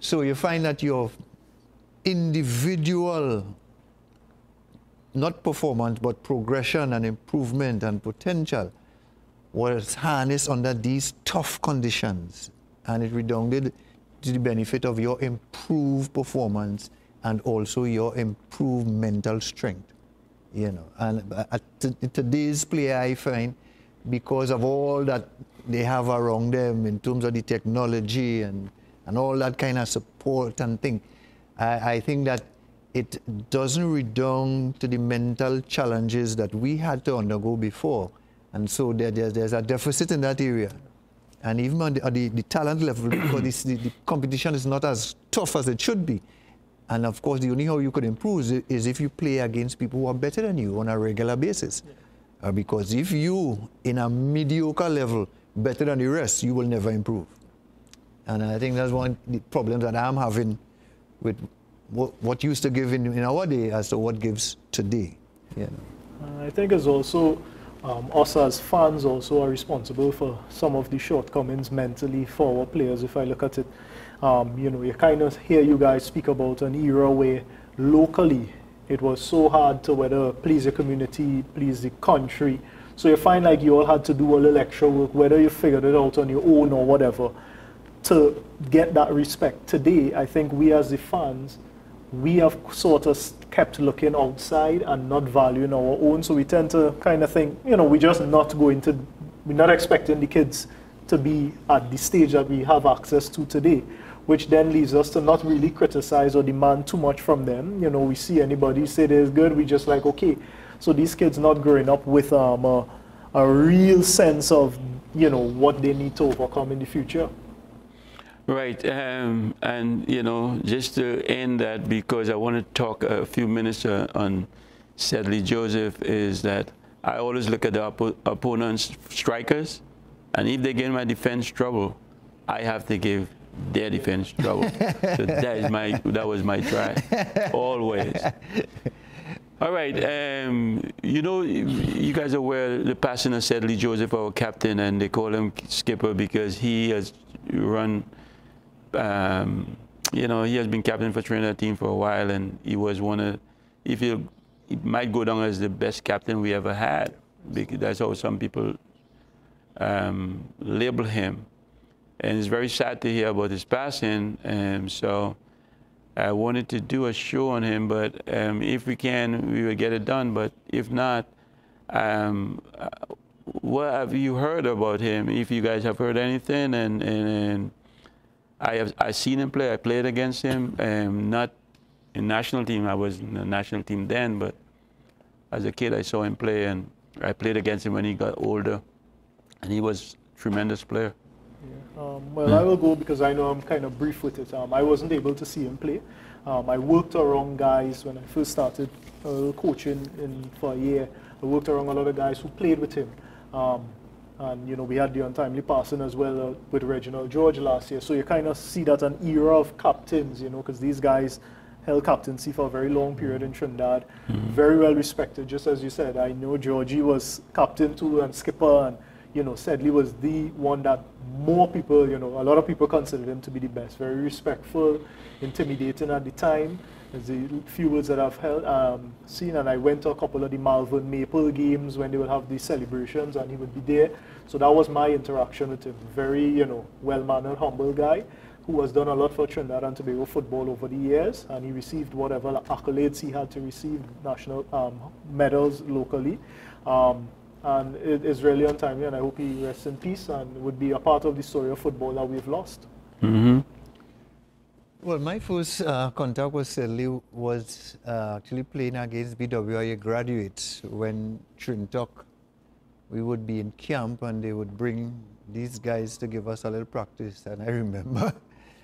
So you find that your individual, not performance, but progression and improvement and potential was harnessed under these tough conditions. And it redounded to the benefit of your improved performance and also your improved mental strength. You know, and uh, at t- today's player, I find, because of all that they have around them in terms of the technology and, and all that kind of support and thing, I, I think that it doesn't redound to the mental challenges that we had to undergo before. And so there, there, there's a deficit in that area. And even on the, on the, the talent level, *coughs* because this, the, the competition is not as tough as it should be. And of course, the only how you could improve is, is if you play against people who are better than you on a regular basis. Uh, because if you, in a mediocre level, better than the rest, you will never improve. And I think that's one of the problems that I'm having with what, what used to give in, in our day as to what gives today. You know. Uh, I think it's also um, us as fans also are responsible for some of the shortcomings mentally for our players. If I look at it, um, you know, you kind of hear you guys speak about an era where locally it was so hard to whether please the community, please the country. So you find like you all had to do a little extra work, whether you figured it out on your own or whatever, to get that respect. Today, I think we as the fans, we have sort of kept looking outside and not valuing our own. So we tend to kind of think, you know, we're just not going to, we're not expecting the kids to be at the stage that we have access to today, which then leads us to not really criticize or demand too much from them. You know, we see anybody say they're good, we just like, okay. So these kids not growing up with um, a, a real sense of, you know, what they need to overcome in the future. Right, um, and you know, just to end that, because I want to talk a few minutes uh, on Sedley Joseph, is that I always look at the oppo opponent's strikers, and if they give my defense trouble, I have to give their defense trouble. *laughs* so that is my that was my try, always. All right, um, you know, you guys are aware the passing of Sedley Joseph, our captain, and they call him skipper because he has run um, you know, he has been captain for Trinidad team for a while, and he was one of, if he, he might go down as the best captain we ever had, because that's how some people um, label him. And it's very sad to hear about his passing, and so I wanted to do a show on him, but um, if we can, we will get it done, but if not, um, uh, what have you heard about him? If you guys have heard anything, and, and, and I have I seen him play. I played against him. Um, not in national team. I was in the national team then, but as a kid, I saw him play, and I played against him when he got older, and he was a tremendous player. Um, well, I will go because I know I'm kind of brief with it. Um, I wasn't able to see him play. Um, I worked around guys when I first started uh, coaching in, for a year. I worked around a lot of guys who played with him. Um, and, you know, we had the untimely passing as well uh, with Reginald George last year. So you kind of see that an era of captains, you know, because these guys held captaincy for a very long period in Trinidad. Mm-hmm. Very well respected, just as you said. I know Georgie was captain too and skipper, and you know, Sedley was the one that more people, you know, a lot of people considered him to be the best. Very respectful, intimidating at the time. There's the few words that I've held, um, seen, and I went to a couple of the Malvern Maple games when they would have these celebrations, and he would be there. So that was my interaction with him. Very, you know, well-mannered, humble guy who has done a lot for Trinidad and Tobago football over the years, and he received whatever accolades he had to receive, national um, medals locally. Um, and it is really untimely, and I hope he rests in peace and would be a part of the story of football that we've lost. Mm-hmm. Well, my first uh, contact with Sedley was uh, actually playing against BWI graduates when Trintok, we would be in camp and they would bring these guys to give us a little practice. And I remember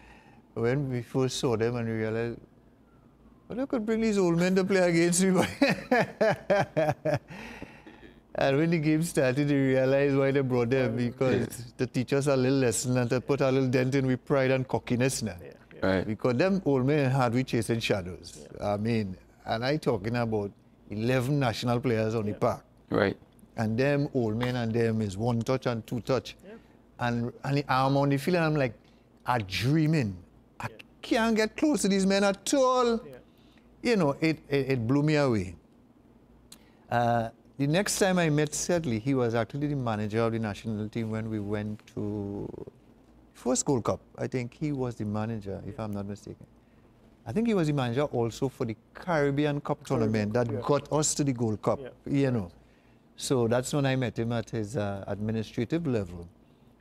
*laughs* when we first saw them and we realized, well, I could bring these old men to play against me. *laughs* and when the game started, we realized why they brought them because yeah. to teach us a little lesson and to put a little dent in with pride and cockiness now. Yeah. Right. Because them old men had we chasing shadows. Yeah. I mean, and I talking about 11 national players on yeah. the park. Right. And them old men and them is one touch and two touch. Yeah. And, and I'm on the field and I'm like, I'm dreaming. I can't get close to these men at all. You know, it, it, it, blew me away. Uh, the next time I met Sedley, he was actually the manager of the national team when we went to first Gold Cup, I think he was the manager, if I'm not mistaken. I think he was the manager also for the Caribbean Cup Caribbean tournament that yeah. got us to the Gold Cup, yeah. you know. So that's when I met him at his uh, administrative level.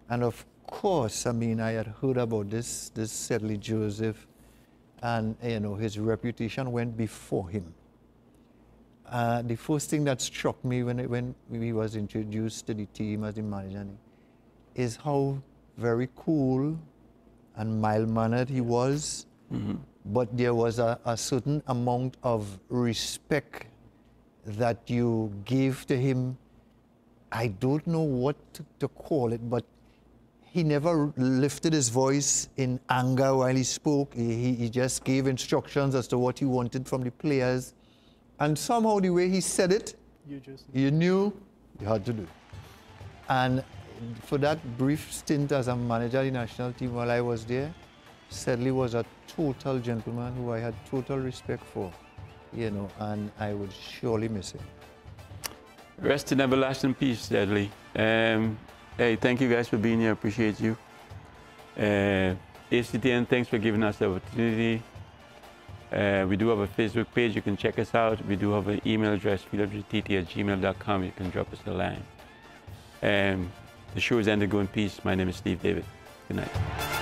And of course, I mean, I had heard about this, this Sedley Joseph, and, you know, his reputation went before him. Uh, the first thing that struck me when, it, when he was introduced to the team as the manager is how very cool and mild-mannered he was, mm-hmm. but there was a, a, certain amount of respect that you gave to him. I don't know what to, to call it, but he never lifted his voice in anger while he spoke. He, he just gave instructions as to what he wanted from the players. And somehow the way he said it, you, just... you knew you had to do. And for that brief stint as a manager of the national team while I was there, Sedley was a total gentleman who I had total respect for, you know, and I would surely miss him. Rest in everlasting peace, Sedley. Um, hey, thank you guys for being here. Appreciate you. Uh, ACTN, thanks for giving us the opportunity. Uh, we do have a Facebook page. You can check us out. We do have an email address, fwtt at gmail.com. You can drop us a line. Um, the show is ended. Go in peace. My name is Steve David. Good night.